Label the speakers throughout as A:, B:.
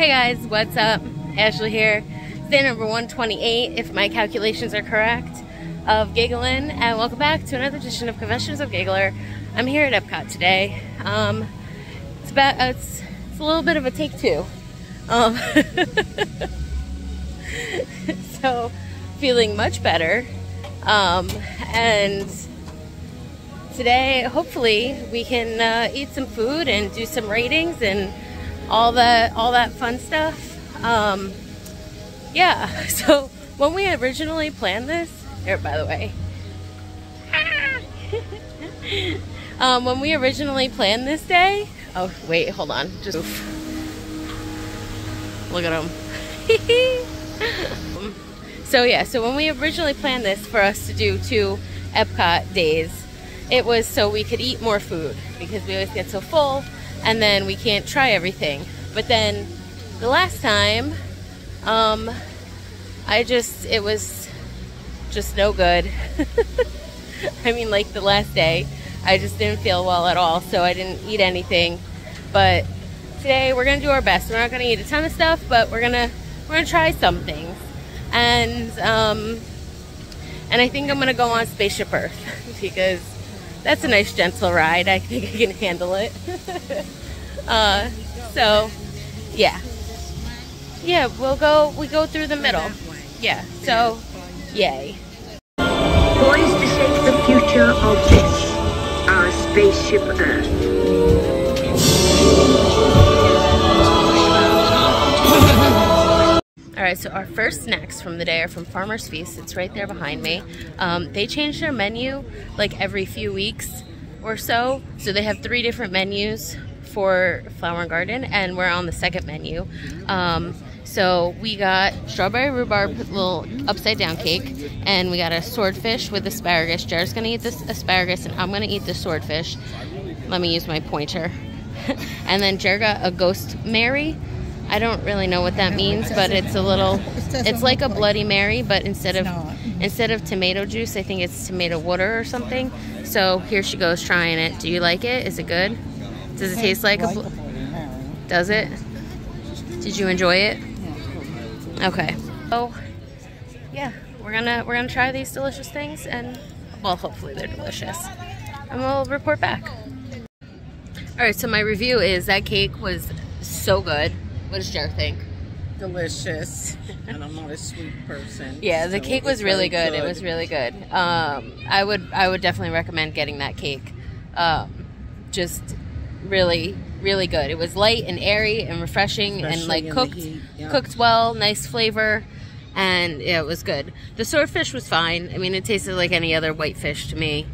A: Hey guys, what's up? Ashley here. Day number 128, if my calculations are correct, of Giggling, and welcome back to another edition of Confessions of Giggler. I'm here at Epcot today. Um, it's about uh, it's, it's a little bit of a take two. Um, so feeling much better, um, and today hopefully we can uh, eat some food and do some ratings and all that all that fun stuff. Um, yeah, so when we originally planned this, here by the way, um, when we originally planned this day, oh wait, hold on, just look at him. so yeah, so when we originally planned this for us to do two Epcot days, it was so we could eat more food because we always get so full and then we can't try everything. But then the last time, um, I just, it was just no good. I mean, like the last day, I just didn't feel well at all, so I didn't eat anything. But today we're gonna do our best. We're not gonna eat a ton of stuff, but we're gonna we're gonna try some things. And um, and I think I'm gonna go on Spaceship Earth because that's a nice gentle ride. I think I can handle it. uh, so, yeah. Yeah, we'll go, we go through the middle. Yeah, so, yay.
B: Poised to shape the future of this, our spaceship Earth.
A: All right, so our first snacks from the day are from Farmer's Feast. It's right there behind me. Um, they change their menu like every few weeks or so. So they have three different menus for Flower and Garden, and we're on the second menu. Um, so we got strawberry rhubarb little upside down cake, and we got a swordfish with asparagus. Jared's gonna eat this asparagus, and I'm gonna eat the swordfish. Let me use my pointer. and then Jared got a ghost Mary. I don't really know what that means, but it's a little. It's like a Bloody Mary, but instead of instead of tomato juice, I think it's tomato water or something. So here she goes trying it. Do you like it? Is it good? Does it taste like a? Does it? Did you enjoy it? Okay. So, yeah, we're gonna we're gonna try these delicious things, and well, hopefully they're delicious, and we'll report back. All right. So my review is that cake was so good. What does Jared think?
C: delicious, and I'm not a sweet person.
A: Yeah, the
C: so
A: cake
C: it
A: was really
C: very
A: good. It was really good. Um, I would I would definitely recommend getting that cake. Um, just really really good. It was light and airy and refreshing and like cooked
C: yeah.
A: cooked well, nice flavor, and yeah, it was good. The swordfish was fine. I mean, it tasted like any other white fish to me.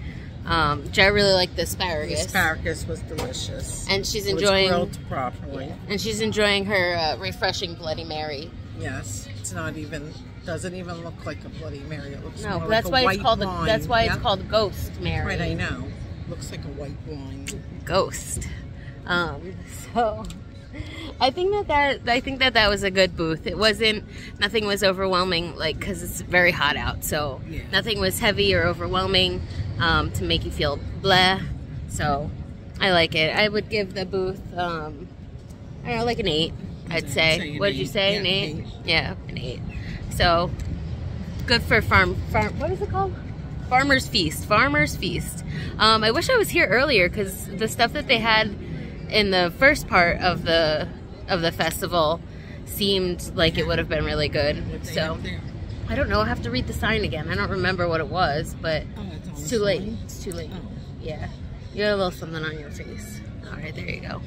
A: Um, Jared really liked the
C: The
A: asparagus,
C: asparagus was delicious.
A: and she's enjoying
C: grilled properly.
A: and she's enjoying her uh, refreshing Bloody Mary.
C: Yes, it's not even doesn't even look like a Bloody Mary. It looks
A: No,
C: more
A: that's
C: like a
A: why
C: white
A: it's called the,
C: wine.
A: that's why it's called Ghost Mary.
C: Right, I know. Looks like a white wine.
A: Ghost. Um, so I think that that I think that that was a good booth. It wasn't nothing was overwhelming like because it's very hot out. So
C: Yeah.
A: nothing was heavy or overwhelming um, to make you feel bleh. So I like it. I would give the booth um, I don't know like an eight. I'd say.
C: say
A: What did you say?
C: Yeah,
A: an eight?
C: eight.
A: Yeah, an eight. So good for farm farm. What is it called? Farmer's Feast. Farmer's Feast. Um, I wish I was here earlier because the stuff that they had in the first part of the of the festival seemed like it would have been really good. So. I don't know. I have to read the sign again. I don't remember what it was, but
C: Oh, it's on
A: it's
C: the
A: too late. It's too late.
C: Oh.
A: Yeah, you got a little something on your face. All right, there you go.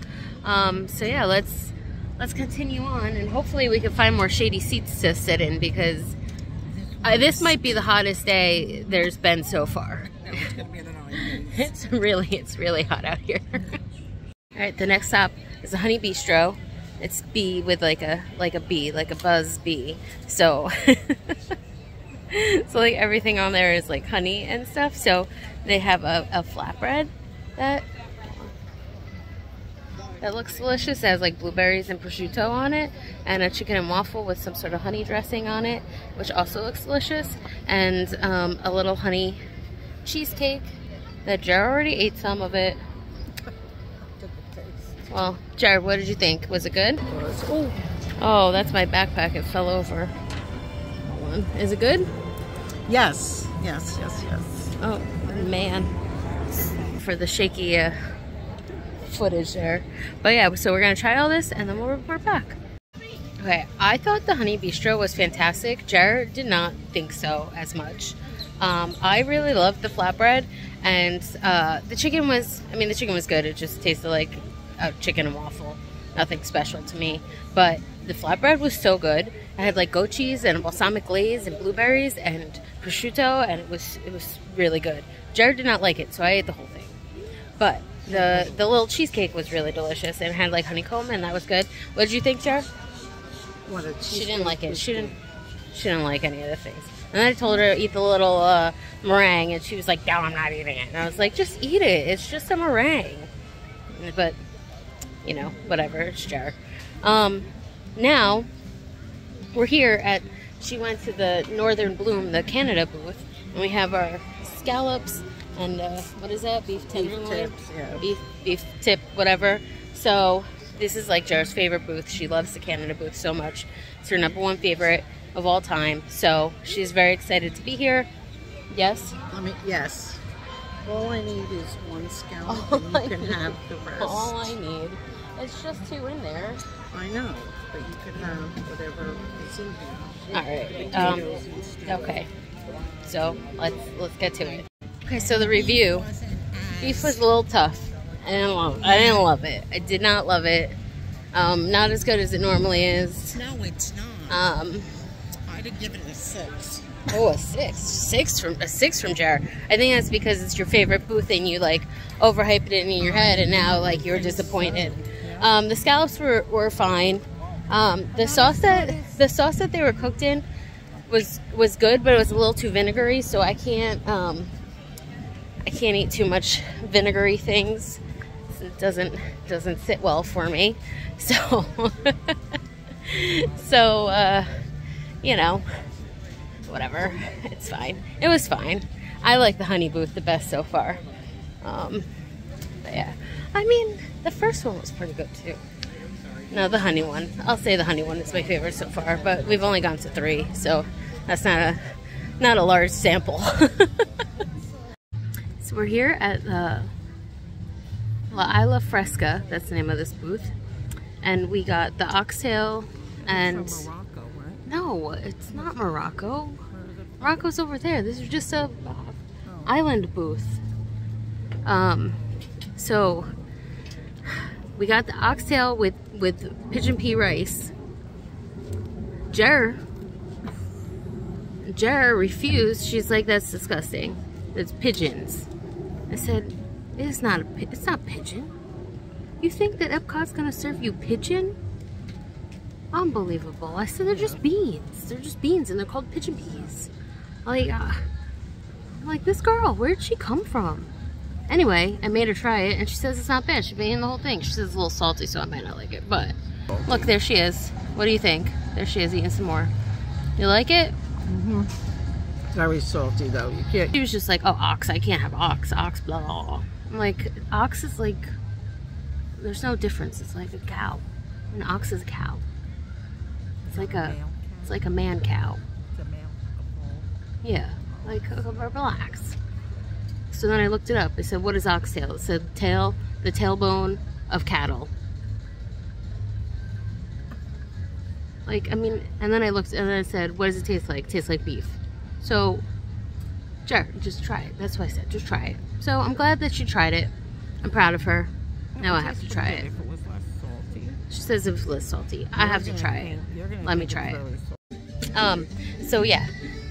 A: Um, so yeah, let's let's continue on, and hopefully we can find more shady seats to sit in because uh, this might be the hottest day there's been so far.
C: No, it's gonna be in the 90s.
A: It's really, it's really hot out here. All right, the next stop is the Honey Bee-stro. It's bee with like a like a bee, like a buzz bee. So, so like everything on there is like honey and stuff. So they have a, a flatbread that that looks delicious. It has like blueberries and prosciutto on it, and a chicken and waffle with some sort of honey dressing on it, which also looks delicious, and um, a little honey cheesecake that Jared already ate some of it. Well, Jared, what did you think? Was it good?
C: Oh,
A: Oh, that's my backpack. It fell over. Hold on. Is it good?
C: Yes, yes, yes, yes.
A: Oh, man. For the shaky uh, footage there. But yeah, so we're going to try all this and then we'll report back. Okay, I thought the Honey Bee-stro was fantastic. Jared did not think so as much. Um, I really loved the flatbread and uh, the chicken was, I mean, the chicken was good. It just tasted like a chicken and waffle. Nothing special to me. But the flatbread was so good. I had like goat cheese and balsamic glaze and blueberries and prosciutto and it was it was really good. Jared did not like it, so I ate the whole thing. But the the little cheesecake was really delicious and had like honeycomb and that was good. What did you think, Jared?
C: What a
A: She didn't like it. She didn't she didn't like any of the things. And I told her to eat the little uh, meringue and she was like, No, I'm not eating it. And I was like, just eat it. It's just a meringue. But you know, whatever, it's Jared. Um now we're here at she went to the Northern Bloom, the Canada booth, and we have our scallops and uh, what is that? Beef tenderloin,
C: tips, yeah.
A: beef beef tip, whatever. So this is like Jar's favorite booth. She loves the Canada booth so much. It's her number one favorite of all time. So she's very excited to be here. Yes.
C: Let me, yes. All I need is one scallop
A: All
C: and
A: I
C: you can
A: need-
C: have the rest.
A: All I need. It's just two in there.
C: I know, but you could have whatever is in here.
A: All right. Um,
C: Potatoes and stuff.
A: okay. So let's let's get to it. Okay. So the review. Beef was a little tough. I didn't love. I didn't love it. I did not love it. Um, not as good as it normally is.
C: No, it's not.
A: Um,
C: I'd have given it a six.
A: oh, a six, six from a six from Jared. I think that's because it's your favorite booth and you like overhyped it in your head, and now like you're disappointed. Um, the scallops were, were fine. Um, the sauce that the sauce that they were cooked in was was good, but it was a little too vinegary, so I can't um, I can't eat too much vinegary things. It doesn't doesn't sit well for me. So so uh, you know, whatever. It's fine. It was fine. I like the honey booth the best so far. Um, but yeah, I mean the first one was pretty good too. No, the honey one. I'll say the honey one is my favorite so far, but we've only gone to three, so that's not a not a large sample. so we're here at the La Isla Fresca. That's the name of this booth, and we got the oxtail and
C: Morocco, right?
A: no, it's not Morocco. Morocco's over there. This is just a island booth. Um, so we got the oxtail with with pigeon pea rice. Jer, Jer refused. She's like, "That's disgusting. It's pigeons." I said, "It's not a. It's not pigeon. You think that Epcot's gonna serve you pigeon?" Unbelievable. I said they're just beans. They're just beans and they're called pigeon peas. Like, uh, like, this girl, where'd she come from? Anyway, I made her try it and she says it's not bad. She's been eating the whole thing. She says it's a little salty, so I might not like it. But look, there she is. What do you think? There she is eating some more. You like it? Mm-hmm.
C: Very salty though. You can't.
A: She was just like, oh, ox. I can't have ox. Ox, blah, blah, blah. I'm like, ox is like, there's no difference. It's like a cow. An ox is a cow. It's like a, it's like a man cow. It's a male. Yeah, like relax. So then I looked it up. I said, "What is oxtail?" It said tail, the tailbone of cattle. Like I mean, and then I looked and then I said, "What does it taste like?" It tastes like beef. So, sure, just try it. That's what I said. Just try it. So I'm glad that she tried it. I'm proud of her. Now I have to try it.
C: If it was less salty.
A: She says it was less salty. I have to try it. Let me try it. Um, so yeah,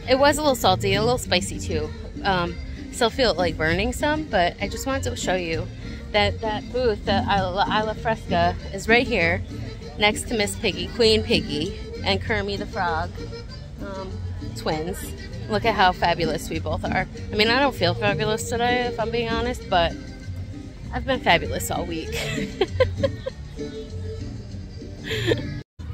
A: it was a little salty, a little spicy too. Um, still feel like burning some, but I just wanted to show you that that booth, the Isla, Fresca, is right here, next to Miss Piggy, Queen Piggy, and Kermie the Frog, um, twins. Look at how fabulous we both are. I mean, I don't feel fabulous today, if I'm being honest, but I've been fabulous all week.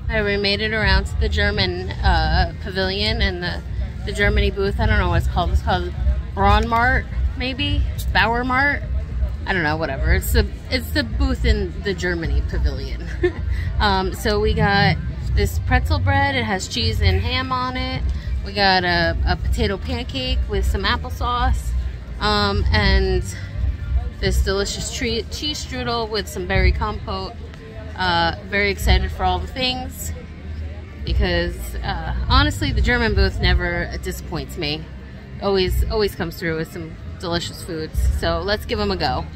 A: Alright, we made it around to the German uh, pavilion and the, the Germany booth. I don't know what it's called. It's called Braun Mart, maybe? Bauer Mart? I don't know, whatever. It's the it's the booth in the Germany pavilion. um, so we got this pretzel bread. It has cheese and ham on it. We got a, a potato pancake with some applesauce. Um, and this delicious treat, cheese strudel with some berry compote. Uh, very excited for all the things because uh, honestly, the German booth never disappoints me. Always, always comes through with some delicious foods. So let's give them a go.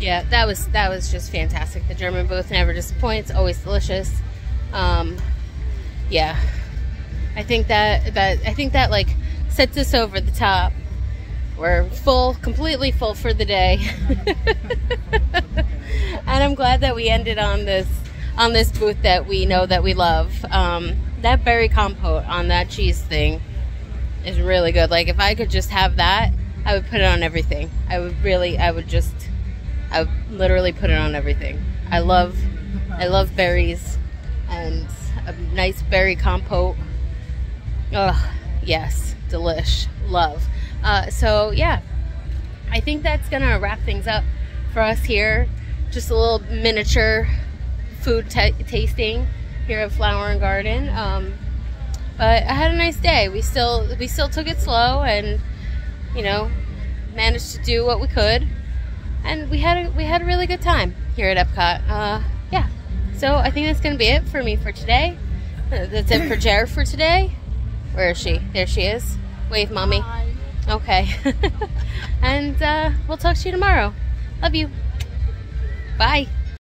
A: Yeah, that was that was just fantastic. The German booth never disappoints. Always delicious. Um, yeah, I think that that I think that like sets us over the top. We're full, completely full for the day, and I'm glad that we ended on this on this booth that we know that we love. Um, that berry compote on that cheese thing is really good. Like if I could just have that, I would put it on everything. I would really, I would just, I would literally put it on everything. I love, I love berries and a nice berry compote. Oh, yes, delish, love. Uh, so yeah, I think that's gonna wrap things up for us here. Just a little miniature food tasting here at Flower and Garden. Um, but I had a nice day. We still we still took it slow and you know managed to do what we could, and we had a, we had a really good time here at Epcot. Uh, yeah, so I think that's gonna be it for me for today. Uh, that's it for Jared for today. Where is she? There she is. Wave, mommy. Okay. and uh, we'll talk to you tomorrow. Love you. Bye.